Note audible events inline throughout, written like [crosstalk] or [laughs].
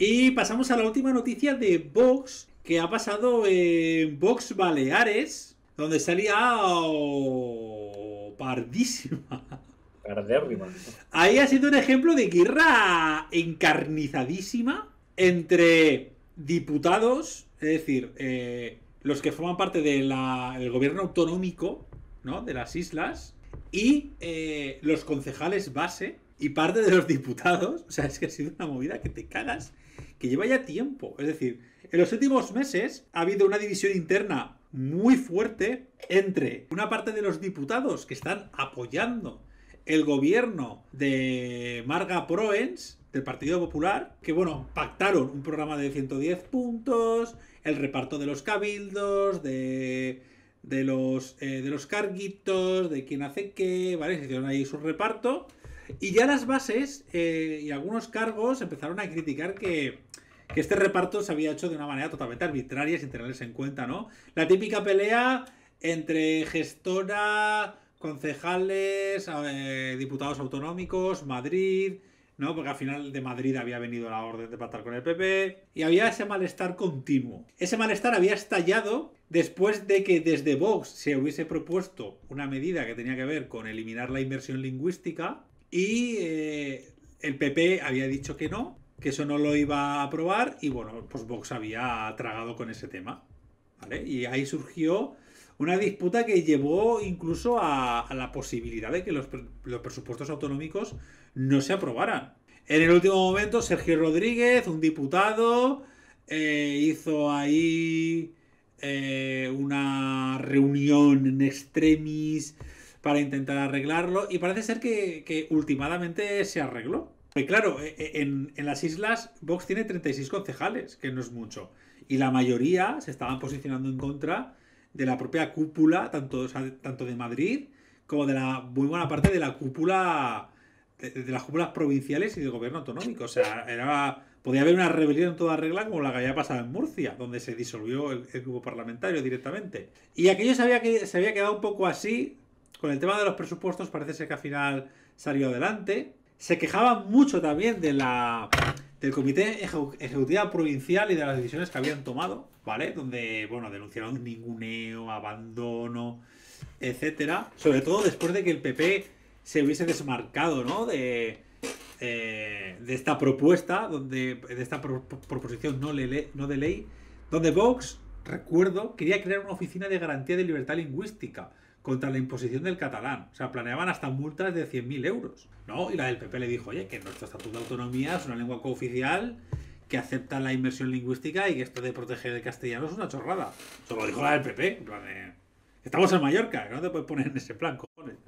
Y pasamos a la última noticia de Vox, que ha pasado en Vox Baleares, donde salía pardísima. Pardérrima. Ahí ha sido un ejemplo de guerra encarnizadísima entre diputados, es decir, eh, los que forman parte de del gobierno autonómico ¿no? de las islas y eh, los concejales base y parte de los diputados. O sea, es que ha sido una movida que te cagas, que lleva ya tiempo. Es decir, en los últimos meses ha habido una división interna muy fuerte entre una parte de los diputados que están apoyando el gobierno de Marga Proens, del Partido Popular, que bueno, pactaron un programa de 110 puntos, el reparto de los cabildos, de, de los, eh, de los carguitos, de quién hace qué, ¿vale? Se hicieron ahí su reparto. Y ya las bases eh, y algunos cargos empezaron a criticar que, que este reparto se había hecho de una manera totalmente arbitraria sin tenerles en cuenta, ¿no? La típica pelea entre gestora, concejales, diputados autonómicos, Madrid, ¿no? Porque al final de Madrid había venido la orden de pactar con el PP y había ese malestar continuo. Ese malestar había estallado después de que desde Vox se hubiese propuesto una medida que tenía que ver con eliminar la inversión lingüística y eh, el PP había dicho que no, que eso no lo iba a aprobar y bueno, pues Vox había tragado con ese tema. Y ahí surgió una disputa que llevó incluso a, la posibilidad de que los, los presupuestos autonómicos no se aprobaran. En el último momento, Sergio Rodríguez, un diputado, eh, hizo ahí eh, una reunión en extremis para intentar arreglarlo y parece ser que, que últimamente se arregló. Y claro, eh, eh, en, en las islas Vox tiene 36 concejales, que no es mucho. Y la mayoría se estaban posicionando en contra de la propia cúpula, tanto, tanto de Madrid como de la muy buena parte de la cúpula, de, las cúpulas provinciales y del gobierno autonómico. O sea, podía haber una rebelión en toda regla como la que había pasado en Murcia, donde se disolvió el, grupo parlamentario directamente. Y aquello se había, se había quedado un poco así. Con el tema de los presupuestos parece ser que al final salió adelante. Se quejaban mucho también de la, del Comité Ejecu- Ejecutivo Provincial y de las decisiones que habían tomado, ¿vale? Donde, bueno, denunciaron ninguneo, abandono, etcétera. Sobre todo después de que el PP se hubiese desmarcado, ¿no? De, eh, de esta propuesta, donde, de esta pro- pro- proposición no, le- no de ley, donde Vox, recuerdo, quería crear una oficina de garantía de libertad lingüística contra la imposición del catalán. O sea, planeaban hasta multas de 100.000 euros, ¿no? Y la del PP le dijo, oye, que nuestro estatuto de autonomía es una lengua cooficial que acepta la inmersión lingüística y que esto de proteger el castellano es una chorrada. Eso lo dijo la del PP. en plan Estamos en Mallorca, que no te puedes poner en ese plan, cojones.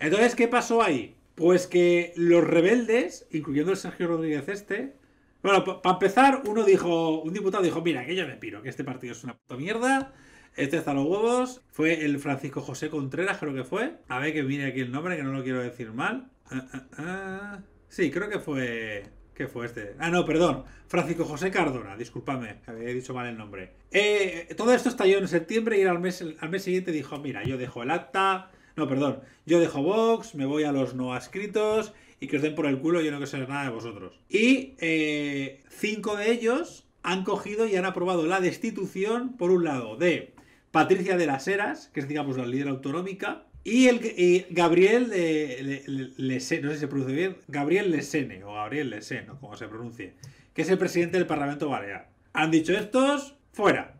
Entonces, ¿qué pasó ahí? Pues que los rebeldes, incluyendo el Sergio Rodríguez este, bueno, para empezar, uno dijo, un diputado dijo, mira, que yo me piro, que este partido es una puta mierda, este está a los huevos, fue el Francisco José Contreras, creo que fue. A ver que mire aquí el nombre, que no lo quiero decir mal. Ah, ah, ah. Sí, creo que fue... ¿Qué fue este? Ah, no, perdón. Francisco José Cardona, discúlpame, había dicho mal el nombre. Eh, todo esto estalló en septiembre y al mes, al mes siguiente dijo, mira, yo dejo el acta, no, perdón, yo dejo Vox, me voy a los no adscritos y que os den por el culo, yo no quiero saber nada de vosotros. Y eh, cinco de ellos han cogido y han aprobado la destitución, por un lado, de Patricia de las Heras, que es, digamos, la líder autonómica, y el Gabriel de Le- Le- Lese- no sé si se pronuncia bien, Gabriel Lesene, o Gabriel Lesene, como se pronuncie, que es el presidente del Parlamento Balear. Han dicho estos, fuera,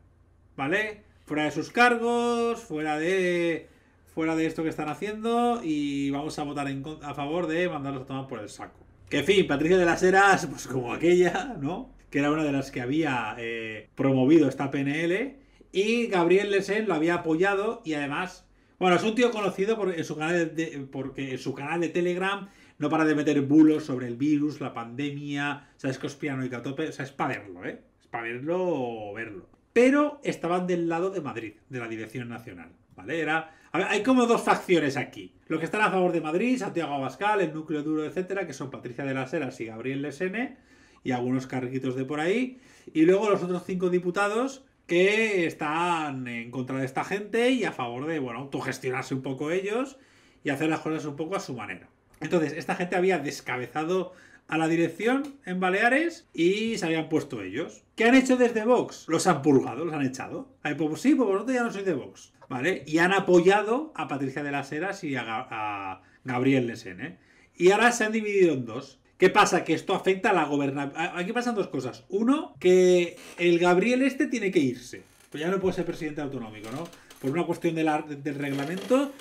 ¿vale? Fuera de sus cargos, fuera de fuera de esto que están haciendo y vamos a votar a favor de mandarlos a tomar por el saco. Que en fin, Patricia de las Heras, pues como aquella, ¿no? Que era una de las que había eh, promovido esta PNL y Gabriel Lesen lo había apoyado y además, bueno, es un tío conocido en su canal porque en su canal de Telegram no para de meter bulos sobre el virus, la pandemia, sabes conspiranoica a tope, o sea, es para verlo, ¿eh? Es para verlo o verlo. Pero estaban del lado de Madrid, de la dirección nacional, ¿vale? Era, ver, hay como dos facciones aquí. Los que están a favor de Madrid, Santiago Abascal, el núcleo duro, etcétera, que son Patricia de las Heras y Gabriel Lesene, y algunos carguitos de por ahí. Y luego los otros cinco diputados que están en contra de esta gente y a favor de, bueno, autogestionarse un poco ellos y hacer las cosas un poco a su manera. Entonces, esta gente había descabezado a la dirección en Baleares y se habían puesto ellos. ¿Qué han hecho desde Vox? Los han purgado, los han echado. Pues sí, pues vosotros ya no sois de Vox. ¿Vale? Y han apoyado a Patricia de las Heras y a, Gabriel Lesen. ¿eh? Y ahora se han dividido en dos. ¿Qué pasa? Que esto afecta a la gobernabilidad. Aquí pasan dos cosas. Uno, que el Gabriel este tiene que irse. Pues ya no puede ser presidente autonómico, ¿no? Por una cuestión del reglamento,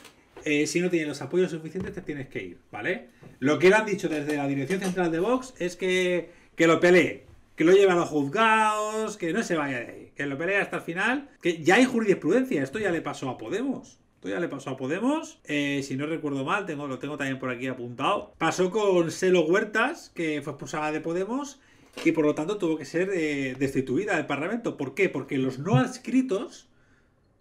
eh, si no tiene los apoyos suficientes, te tienes que ir, ¿vale? Lo que le han dicho desde la dirección central de Vox es que, que lo pelee, que lo lleve a los juzgados, que no se vaya de ahí, que lo pelee hasta el final, que ya hay jurisprudencia, esto ya le pasó a Podemos. Ya le pasó a Podemos. Eh, si no recuerdo mal, tengo, lo tengo también por aquí apuntado. Pasó con Selo Huertas, que fue expulsada de Podemos y por lo tanto tuvo que ser eh, destituida del Parlamento. ¿Por qué? Porque los no adscritos,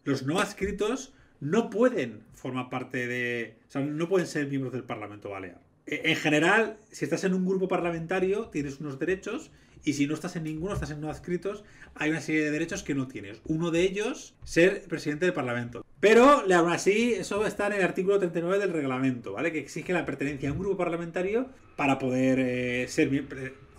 los no adscritos no pueden formar parte de. O sea, no pueden ser miembros del Parlamento Balear. E, en general, si estás en un grupo parlamentario, tienes unos derechos, y si no estás en ninguno, estás en no adscritos, hay una serie de derechos que no tienes. Uno de ellos, ser presidente del Parlamento. Pero, aún así, eso está en el artículo 39 del reglamento, ¿vale? Que exige la pertenencia a un grupo parlamentario para poder eh,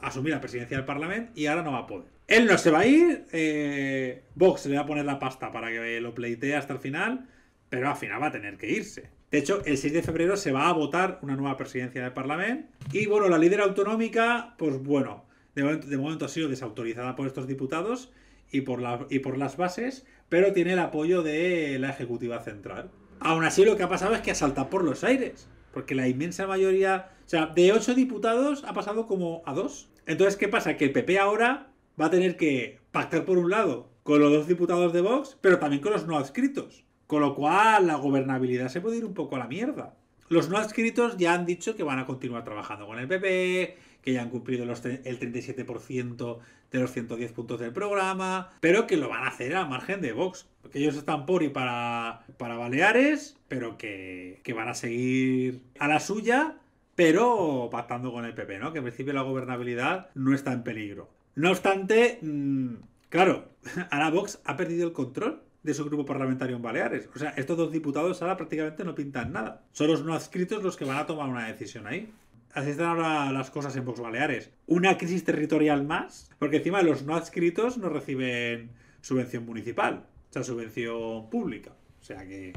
asumir la presidencia del Parlamento, y ahora no va a poder. Él no se va a ir, eh, Vox le va a poner la pasta para que lo pleitee hasta el final, pero al final va a tener que irse. De hecho, el 6 de febrero se va a votar una nueva presidencia del Parlamento. Y bueno, la líder autonómica, pues bueno, de momento, ha sido desautorizada por estos diputados y por, las bases, pero tiene el apoyo de la Ejecutiva Central. Aún así, lo que ha pasado es que ha saltado por los aires, porque la inmensa mayoría, o sea, de 8 diputados ha pasado como a 2. Entonces, ¿qué pasa? Que el PP ahora va a tener que pactar por un lado con los dos diputados de Vox, pero también con los no adscritos. Con lo cual, la gobernabilidad se puede ir un poco a la mierda. Los no adscritos ya han dicho que van a continuar trabajando con el PP, que ya han cumplido los, el 37% de los 110 puntos del programa, pero que lo van a hacer a margen de Vox. Porque ellos están por y para, para Baleares, pero que, que van a seguir a la suya, pero pactando con el PP, ¿no? Que en principio la gobernabilidad no está en peligro. No obstante, mm, claro, [laughs] ahora Vox ha perdido el control de su grupo parlamentario en Baleares. O sea, estos dos diputados ahora prácticamente no pintan nada. Son los no adscritos los que van a tomar una decisión ahí. Así están ahora las cosas en Vox Baleares. Una crisis territorial más, porque encima los no adscritos no reciben subvención municipal, o sea, subvención pública. O sea que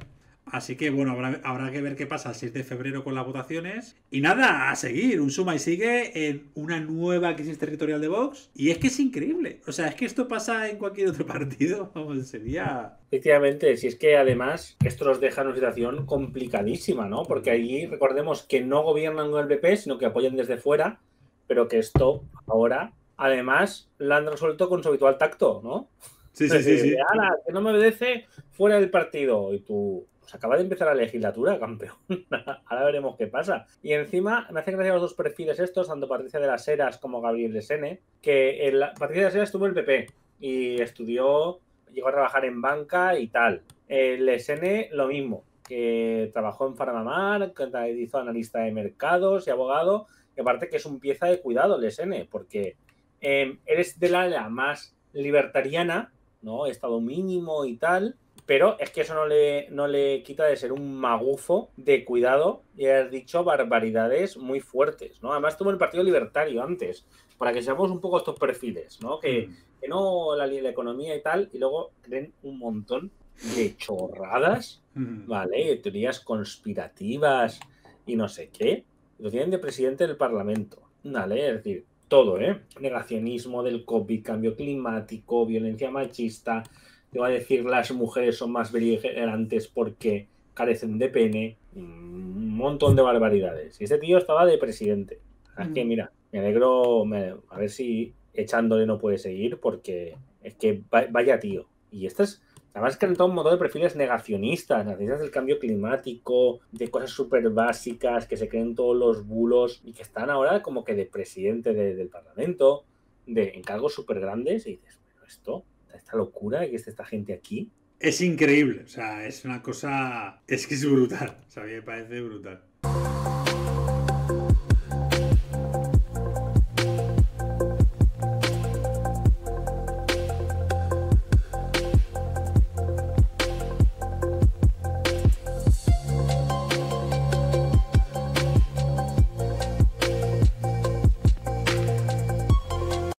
Así que bueno, habrá, que ver qué pasa el 6 de febrero con las votaciones. Y nada, a seguir, un suma y sigue en una nueva crisis territorial de Vox. Y es que es increíble. O sea, es que esto pasa en cualquier otro [laughs] partido. sería. Efectivamente, si es que además esto nos deja en una situación complicadísima, ¿no? Porque allí recordemos que no gobiernan con el PP, sino que apoyan desde fuera, pero que esto ahora, además, lo han resuelto con su habitual tacto, ¿no? Sí, sí, sí. sí. que no me obedece fuera del partido. Y tú, pues acaba de empezar la legislatura, [laughs] campeón. Ahora veremos qué pasa. Y encima me hace gracia los dos perfiles estos, tanto Patricia de las Heras como Gabriel Lesene, que el, Patricia de las Heras estuvo en el PP y estudió, llegó a trabajar en banca y tal. El Lesene lo mismo, que trabajó en Farmamar, que hizo analista de mercados y abogado, y aparte que es un pieza de cuidado el SN, porque eh, eres de la área más libertariana, ¿no? Estado mínimo y tal, pero es que eso no le, no le quita de ser un magufo de cuidado y haber dicho barbaridades muy fuertes, ¿no? Además tuvo el Partido Libertario antes, para que seamos un poco estos perfiles, ¿no? Que, mm. no la, la, economía y tal, y luego creen un montón de chorradas, mm. ¿vale? De teorías conspirativas y no sé qué. Lo tienen de presidente del Parlamento, ¿vale? Es decir, todo, ¿eh? Negacionismo del COVID, cambio climático, violencia machista, te va a decir las mujeres son más beligerantes porque carecen de pene, un montón de barbaridades. Y este tío estaba de presidente. Así que mm. mira, me alegro, a ver si echándole no puede seguir porque es que vaya tío. Y estas, además que han todo un montón de perfiles negacionistas, negacionistas del cambio climático, de cosas súper básicas, que se creen todos los bulos y que están ahora como que de presidente del Parlamento, de encargos súper grandes y dices, pero esto esta locura que esté esta gente aquí. Es increíble, o sea, es una cosa. Es que es brutal, o sea, a mí me parece brutal.